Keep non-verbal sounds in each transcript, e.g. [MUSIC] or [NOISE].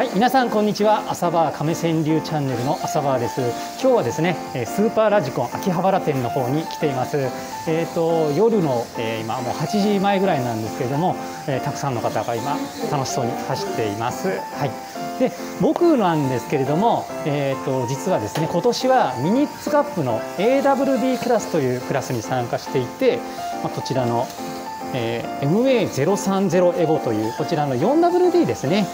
はい皆さんこんにちは。朝バー亀川流チャンネルの朝バーです。今日はですねスーパーラジコン秋葉原店の方に来ています。えっ、ー、と夜の、えー、今もう8時前ぐらいなんですけれども、えー、たくさんの方が今楽しそうに走っています。はい。で僕なんですけれども、えーと、実はですね今年はミニッツカップの AWD クラスというクラスに参加していて、まあ、こちらの、えー、MA030 エボというこちらの 4WD ですね。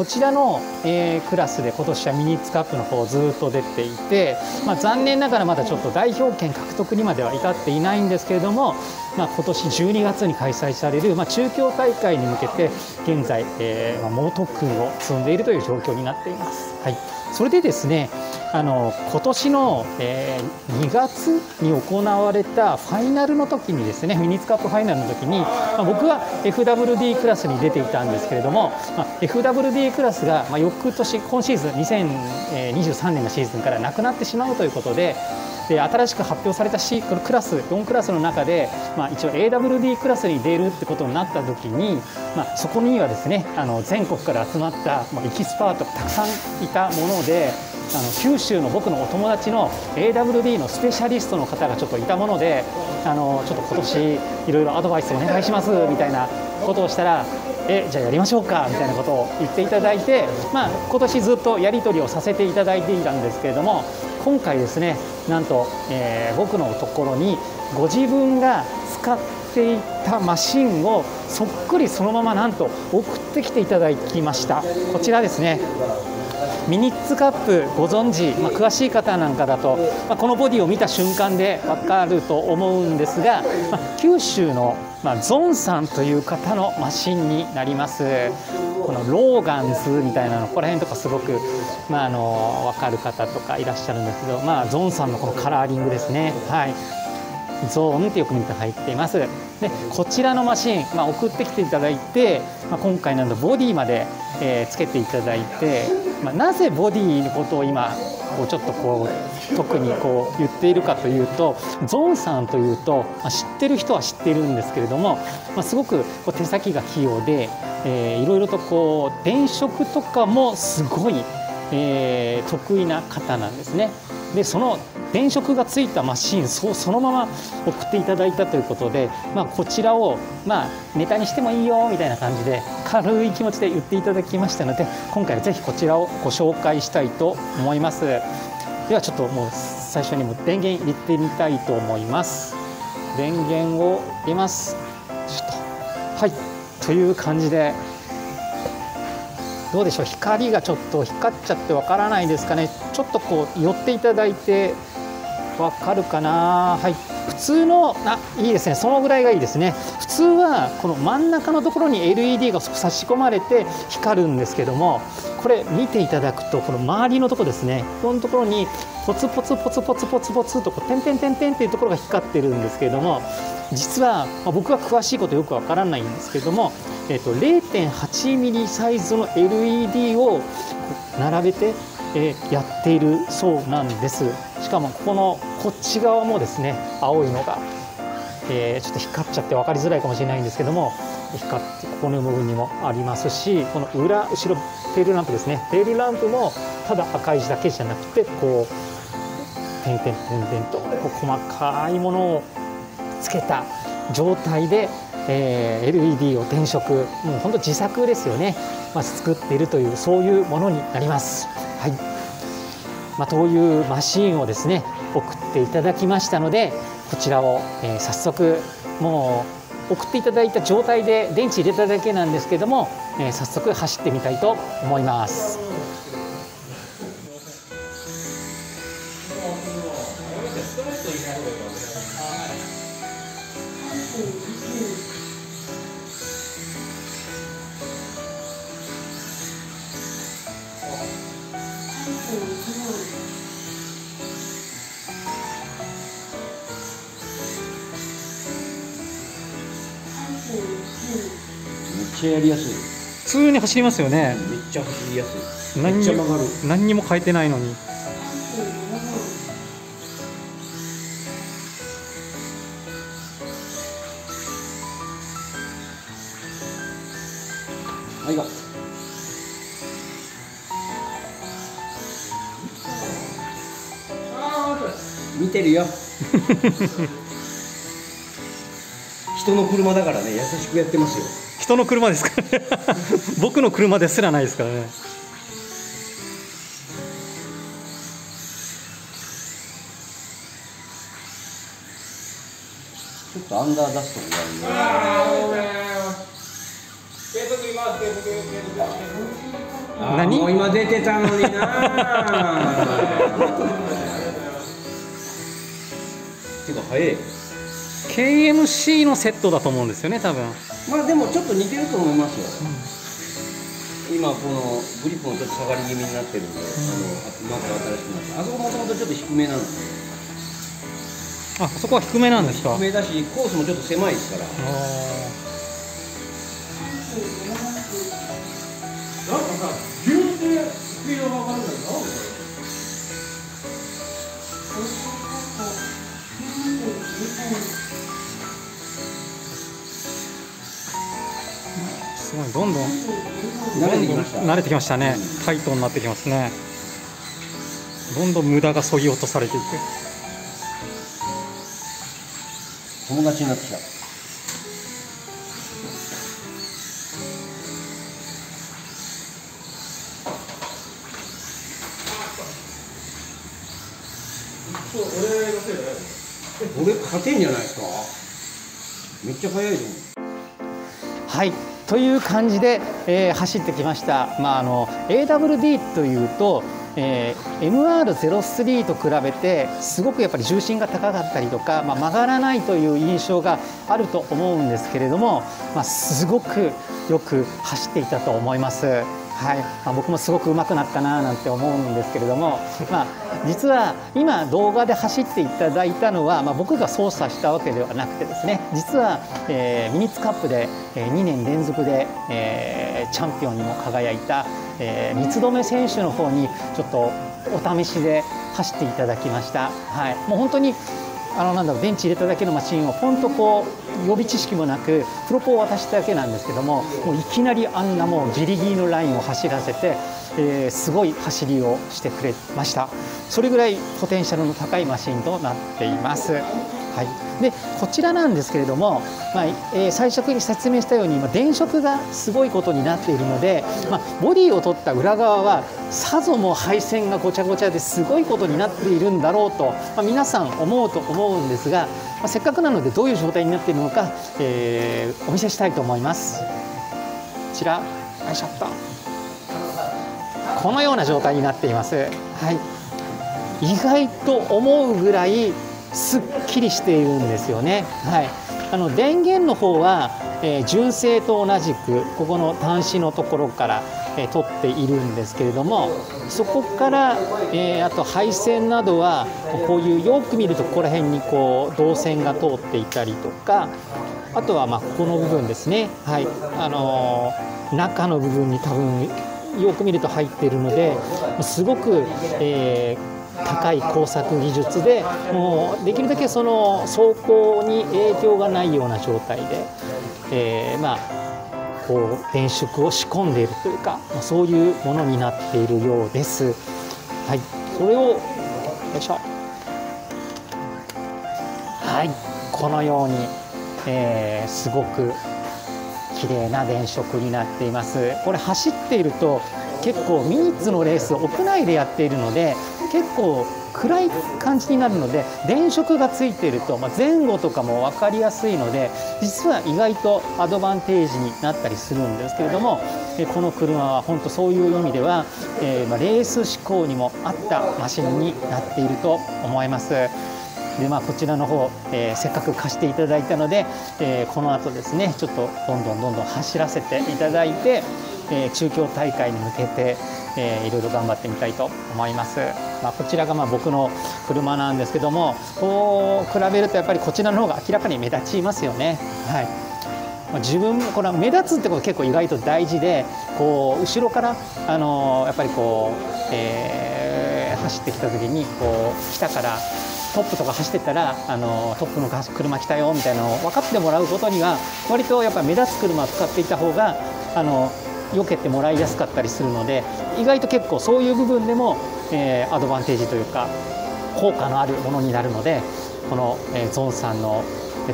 こちらの、え、クラスで今年はミニッツカップの方ずっと出ていて、まあ、残念ながらまだちょっと代表権獲得にまでは至っていないんですけれども、まあ、今年12月に開催される、まあ、中京大会に向けて現在、えーまあ、猛特訓を積んでいるという状況になっています。はい、それでですねあの今年の、えー、2月に行われたファイナルの時にですねミニッツカップファイナルの時に、まあ、僕は FWD クラスに出ていたんですけれども、まあ、FWD クラスが、まあ、翌年今シーズン2023年のシーズンからなくなってしまうということでで新しく発表されたしこのクラス4クラスの中で、まあ、一応 AWD クラスに出るってことになった時に、まあ、そこにはですねあの全国から集まった、まあ、エキスパートがたくさんいたものであの九州の僕のお友達の AWD のスペシャリストの方がちょっといたものであのちょっと今年いろいろアドバイスお願いしますみたいなことをしたらえじゃあやりましょうかみたいなことを言っていただいて、まあ、今年ずっとやり取りをさせていただいていたんですけれども今回ですねなんと、えー、僕のところにご自分が使っていたマシンをそっくりそのままなんと送ってきていただきました。こちらですね。ミニッツカップご存知、まあ、詳しい方なんかだと、まあ、このボディを見た瞬間で分かると思うんですが、まあ、九州の、まゾンさんという方のマシンになりますこのローガンズみたいなのここら辺とかすごく、まあ、あの分かる方とかいらっしゃるんですけど、まあ、ゾンさんのこのカラーリングですね。はいゾーンってよく見て入っていますでこちらのマシン、まあ、送ってきていただいて、まあ、今回なんとボディまで、えー、つけていただいてまあ、なぜボディのことを今こうちょっとこう特にこう言っているかというとゾーンさんというと、まあ、知ってる人は知ってるんですけれども、まあ、すごくこう手先が器用で、えー、いろいろとこう電飾とかもすごい、えー、得意な方なんですね。でその電飾がついたマシンそそのまま送っていただいたということで、まあ、こちらを、まあ、ネタにしてもいいよみたいな感じで軽い気持ちで言っていただきましたので今回はぜひこちらをご紹介したいと思います。ではちょっともう最初にも電源入れてみたいと思います。電源を入れます。ちょっとはい。という感じでどうでしょう。光がちょっと光っちゃってわからないですかね。ちょっとこう寄っていただいてわかるかな？はい。普通のあいいですね。そのぐらいがいいですね。普通はこの真ん中のところに LED が差し込まれて光るんですけどもこれ見ていただくとこの周りのとこですね。このところにポツポツポツポツポツポツとこう点々点々っていうところが光ってるんですけれども実は、まあ、僕は詳しいことよくわからないんですけども、えーと、0.8ミリサイズの LED を並べて、え、やっているそうなんです。しかもここのこっち側もですね青いのが、えー、ちょっと光っちゃって分かりづらいかもしれないんですけども光ってここの部分にもありますしこの裏後ろテールランプですね。テールランプもただ赤い字だけじゃなくてこう点々点々とこう細かいものをつけた状態で、えー、LED を電飾もう本当自作ですよね、まあ、作っているというそういうものになります。はいまあ、というマシーンをですね送っていただきましたのでこちらを、えー、早速もう送っていただいた状態で電池入れただけなんですけども、えー、早速走ってみたいと思います。めっちゃやりやすい。普通に走りますよね。めっちゃ走りやすい。めっちゃ曲がる。何にも変えてないのに。はい。が見てるよ。[LAUGHS] 人の車だからね優しくやってますよ。人の車ですか [LAUGHS] 僕の車ですらないですからね。ちょっとアンダーダストがあるね何？もう今出てたのにな [LAUGHS] てか早い KMC のセットだと思うんですよね多分。まあでもちょっと似てると思いますよ、今このグリップもちょっと下がり気味になってるんで、あのまた新しくなってあそこもともとちょっと低めなので。あそこは低めなんですか？低めだしコースもちょっと狭いですから。あなんかさ、ギューってスピードが上がるんだけど、なんすごいどんどん慣れてきました慣れてきましたね、タイトになってきますね。どんどん無駄がそぎ落とされていく。友達になってきた俺勝てんじゃないですか？めっちゃ速いと思うはいという感じで、えー走ってきました、まあ、あの AWD というと、えー MR03 と比べてすごくやっぱり重心が高かったりとか、まあ、曲がらないという印象があると思うんですけれども、まあ、すごくよく走っていたと思います。はいまあ、僕もすごく上手くなったななんて思うんですけれども、まあ、実は今動画で走っていただいたのは、まあ、僕が操作したわけではなくてですね実は、えーミニッツカップで、え2年連続で、えーチャンピオンにも輝いた、えー三つ留選手の方にちょっとお試しで走っていただきました。はい、もう本当にあのなんだろう電池入れただけのマシンを本当こう予備知識もなくプロポを渡しただけなんですけどももういきなりあんなもうギリギリのラインを走らせて、えーすごい走りをしてくれましたそれぐらいポテンシャルの高いマシンとなっています。はい、でこちらなんですけれども、まあえー最初に説明したように、まあ、電飾がすごいことになっているので、まあ、ボディを取った裏側はさぞも配線がごちゃごちゃですごいことになっているんだろうと、まあ、皆さん思うと思うんですが、まあ、せっかくなのでどういう状態になっているのか、えーお見せしたいと思います。こちらよいしょっとこのような状態になっています。はい、意外と思うぐらいすっきりしているんですよね。はい、あの電源の方は、えー純正と同じくここの端子のところから、えー取っているんですけれどもそこから、えーあと配線などはこういうよく見るとここら辺にこう導線が通っていたりとかあとはまあここの部分ですね、はい。あのー中の部分に多分よく見ると入っているのですごく、えー高い工作技術でもうできるだけその走行に影響がないような状態で、えーまあこう電飾を仕込んでいるというか、まあそういうものになっているようです。はい、それをよいしょ。はい。このように、えーすごく綺麗な電飾になっています。これ走っていると結構ミニッツのレース屋内でやっているので結構暗い感じになるので電飾がついていると、まあ、前後とかも分かりやすいので実は意外とアドバンテージになったりするんですけれどもえこの車は本当そういう意味では、えーまあレース志向にも合ったマシンになっていると思います。でまあ、こちらの方、えーせっかく貸していただいたので、えーこの後ですねちょっとどんどんどんどん走らせていただいて、えー中京大会に向けて、えーいろいろ頑張ってみたいと思います、まあ、こちらがまあ僕の車なんですけどもこう比べるとやっぱりこちらの方が明らかに目立ちますよね。はい自分もこれは目立つってこと結構意外と大事でこう後ろから、あのやっぱりこう、えー走ってきた時にこう来たからトップとか走ってたら、あのトップの車来たよみたいなのを分かってもらうことには割とやっぱ目立つ車を使っていた方が、あの避けてもらいやすかったりするので意外と結構そういう部分でも、えーアドバンテージというか効果のあるものになるのでこの、えーゾンさんの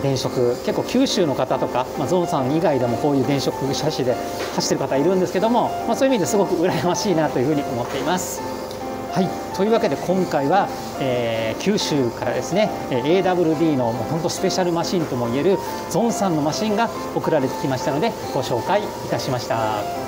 電飾結構九州の方とか、まあ、ゾンさん以外でもこういう電飾車種で走ってる方いるんですけども、まあ、そういう意味ですごく羨ましいなというふうに思っています。はい、というわけで今回は、えー九州からですね AWD のもう本当スペシャルマシンともいえるゾンさんのマシンが送られてきましたのでご紹介いたしました。